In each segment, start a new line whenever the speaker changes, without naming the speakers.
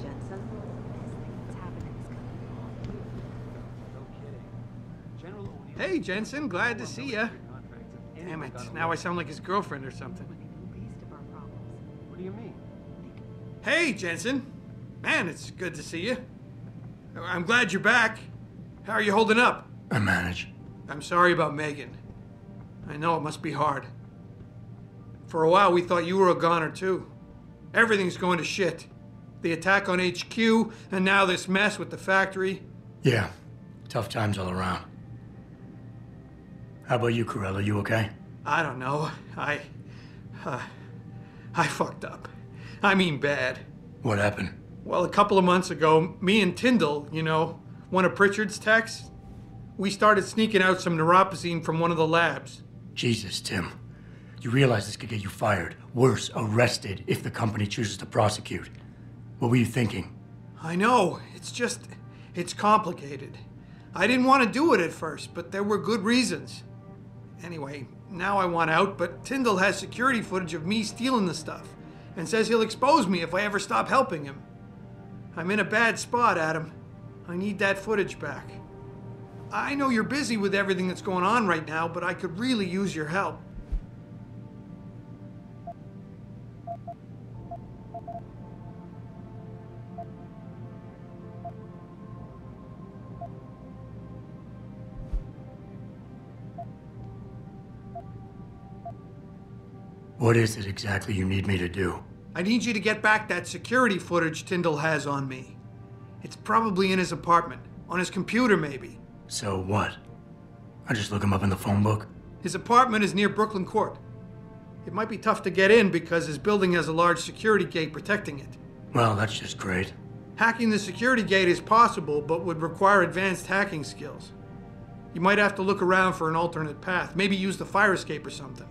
Jensen, best thing that's happened in this
No kidding. General O'Neill.
Hey, Jensen, glad to see ya. Damn it, now I sound like his girlfriend or something.
the least of our problems.
What do you mean?
Hey, Jensen. Man, it's good to see you. I'm glad you're back. How are you holding up?
I manage.
I'm sorry about Megan. I know it must be hard. For a while, we thought you were a goner, too. Everything's going to shit. The attack on HQ, and now this mess with the factory.
Yeah, tough times all around. How about you, Corella? You okay?
I don't know. I. Uh, I fucked up. I mean, bad.
What happened?
Well, a couple of months ago, me and Tyndall, you know, one of Pritchard's techs, we started sneaking out some neuropozyne from one of the labs.
Jesus, Tim. You realize this could get you fired. Worse, arrested if the company chooses to prosecute. What were you thinking?
I know, it's just. it's complicated. I didn't want to do it at first, but there were good reasons. Anyway, now I want out, but Tyndall has security footage of me stealing the stuff and says he'll expose me if I ever stop helping him. I'm in a bad spot, Adam. I need that footage back. I know you're busy with everything that's going on right now, but I could really use your help.
What is it exactly you need me to do?
I need you to get back that security footage Tyndall has on me. It's probably in his apartment, on his computer, maybe.
So what? I just look him up in the phone book?
His apartment is near Brooklyn Court. It might be tough to get in because his building has a large security gate protecting it.
Well, that's just great.
Hacking the security gate is possible, but would require advanced hacking skills. You might have to look around for an alternate path, maybe use the fire escape or something.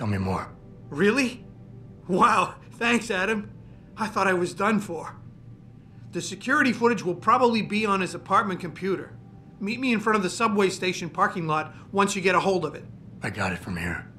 Tell me more.
Really? Wow, thanks, Adam. I thought I was done for. The security footage will probably be on his apartment computer. Meet me in front of the subway station parking lot once you get a hold of it.
I got it from here.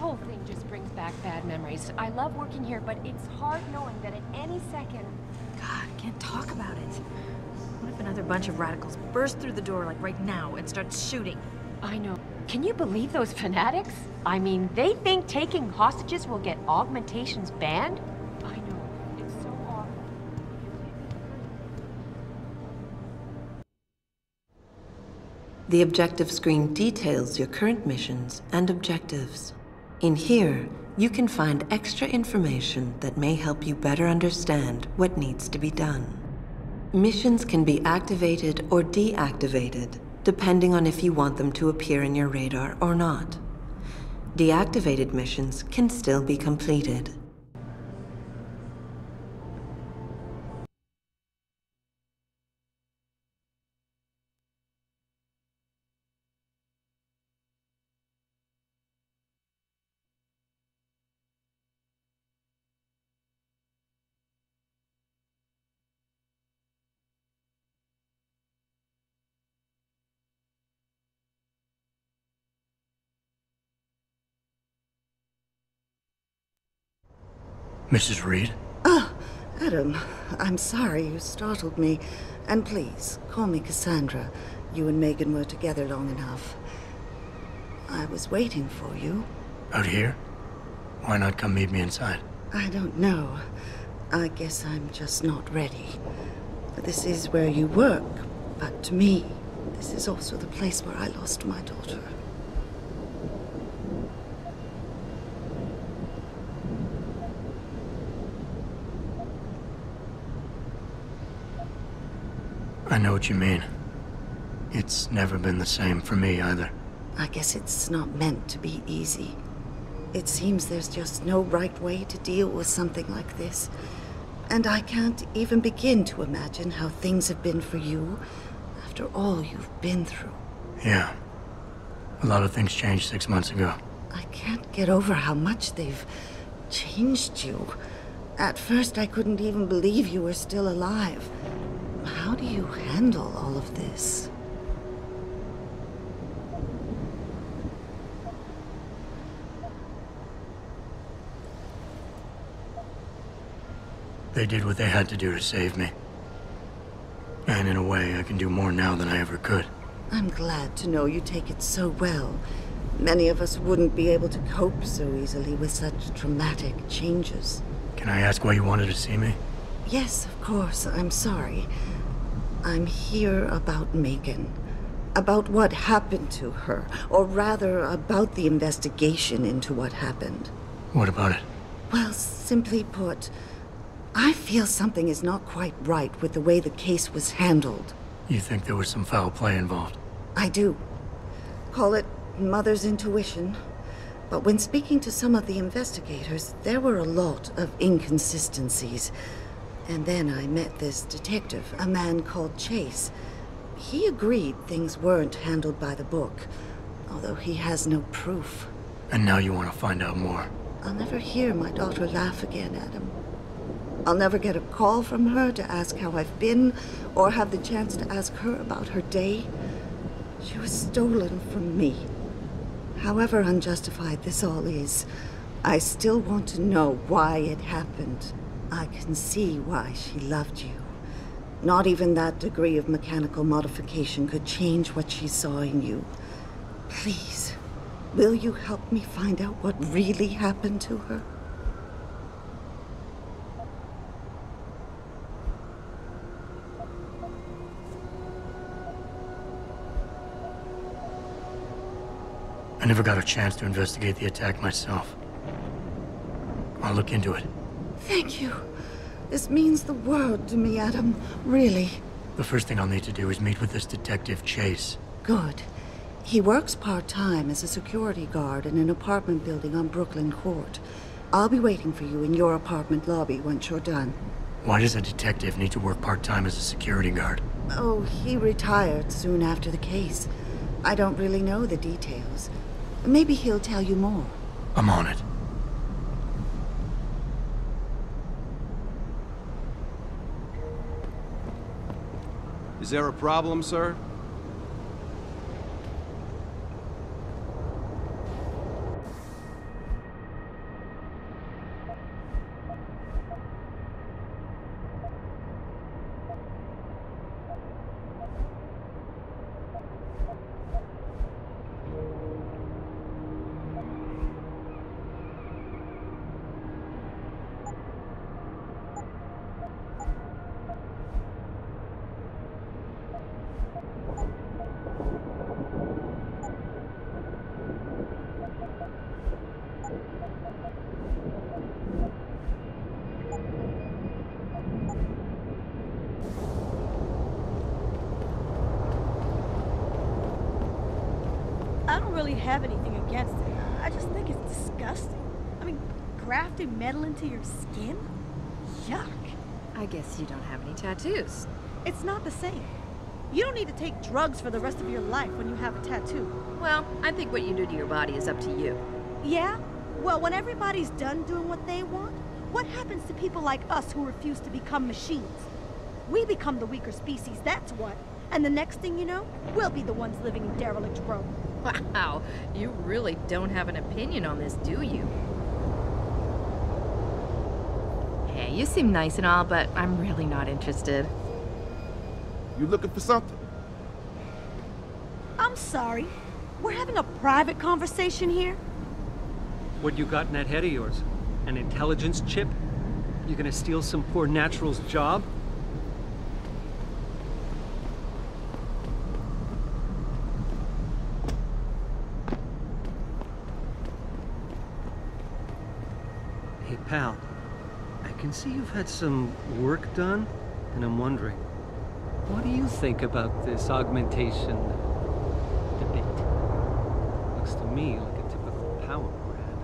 Whole thing just brings back bad memories. I love working here, but it's hard knowing that at any second...
God, I can't talk about it. What if another bunch of radicals burst through the door, like right now, and start shooting?
I know. Can you believe those fanatics? I mean, they think taking hostages will get augmentations banned? I know. It's so awful.
The objective screen details your current missions and objectives. In here, you can find extra information that may help you better understand what needs to be done. Missions can be activated or deactivated, depending on if you want them to appear in your radar or not. Deactivated missions can still be completed.
Mrs. Reed?
Ah, Adam, I'm sorry you startled me. And please, call me Cassandra. You and Megan were together long enough. I was waiting for you.
Out here? Why not come meet me inside?
I don't know. I guess I'm just not ready. This is where you work, but to me, this is also the place where I lost my daughter.
I know what you mean. It's never been the same for me either.
I guess it's not meant to be easy. It seems there's just no right way to deal with something like this. And I can't even begin to imagine how things have been for you after all you've been through.
Yeah. A lot of things changed six months ago.
I can't get over how much they've changed you. At first, I couldn't even believe you were still alive. How do you handle all of this?
They did what they had to do to save me. And in a way, I can do more now than I ever could.
I'm glad to know you take it so well. Many of us wouldn't be able to cope so easily with such dramatic changes.
Can I ask why you wanted to see me?
Yes, of course. I'm sorry. I'm here about Megan. About what happened to her. Or rather, about the investigation into what happened.
What about it?
Well, simply put, I feel something is not quite right with the way the case was handled.
You think there was some foul play involved?
I do. Call it mother's intuition. But when speaking to some of the investigators, there were a lot of inconsistencies. And then I met this detective, a man called Chase. He agreed things weren't handled by the book, although he has no proof.
And now you want to find out more.
I'll never hear my daughter laugh again, Adam. I'll never get a call from her to ask how I've been, or have the chance to ask her about her day. She was stolen from me. However unjustified this all is, I still want to know why it happened. I can see why she loved you. Not even that degree of mechanical modification could change what she saw in you. Please, will you help me find out what really happened to her?
I never got a chance to investigate the attack myself. I'll look into it.
Thank you. This means the world to me, Adam. Really.
The first thing I'll need to do is meet with this detective, Chase.
Good. He works part-time as a security guard in an apartment building on Brooklyn Court. I'll be waiting for you in your apartment lobby once you're done.
Why does a detective need to work part-time as a security guard?
Oh, he retired soon after the case. I don't really know the details. Maybe he'll tell you more.
I'm on it.
Is there a problem, sir?
Really have anything against it. I just think it's disgusting. I mean, grafting metal into your skin? Yuck.
I guess you don't have any tattoos.
It's not the same. You don't need to take drugs for the rest of your life when you have a tattoo.
Well, I think what you do to your body is up to you.
Yeah? Well, when everybody's done doing what they want, what happens to people like us who refuse to become machines? We become the weaker species, that's what. And the next thing you know, we'll be the ones living in derelict row.
Wow, you really don't have an opinion on this, do you? Hey, you seem nice and all, but I'm really not interested.
You looking for something?
I'm sorry. We're having a private conversation here.
What you got in that head of yours? An intelligence chip? You gonna steal some poor natural's job? Pal. I can see you've had some work done, and I'm wondering, what do you think about this augmentation debate? Looks to me like a typical power grab.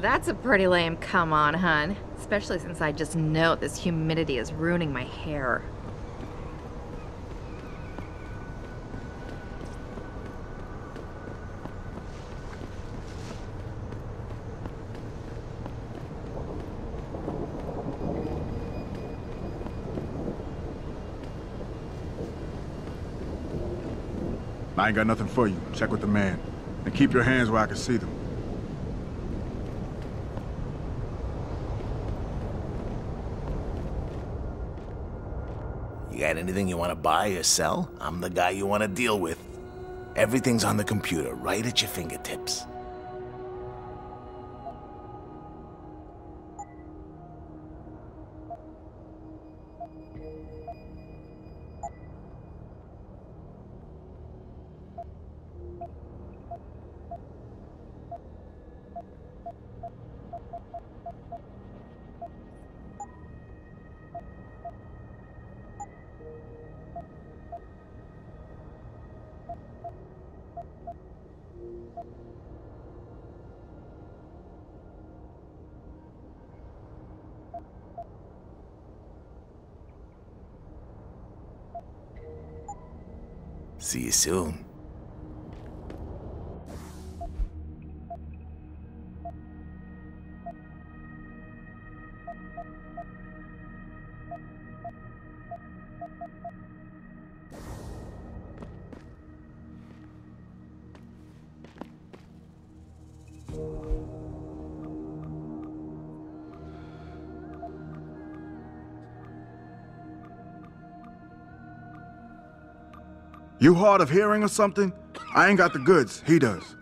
That's a pretty lame come on, hun. Especially since I just know this humidity is ruining my hair.
I ain't got nothing for you. Check with the man. And keep your hands where I can see them.
You got anything you want to buy or sell? I'm the guy you want to deal with. Everything's on the computer, right at your fingertips. See you soon.
You hard of hearing or something? I ain't got the goods. He does.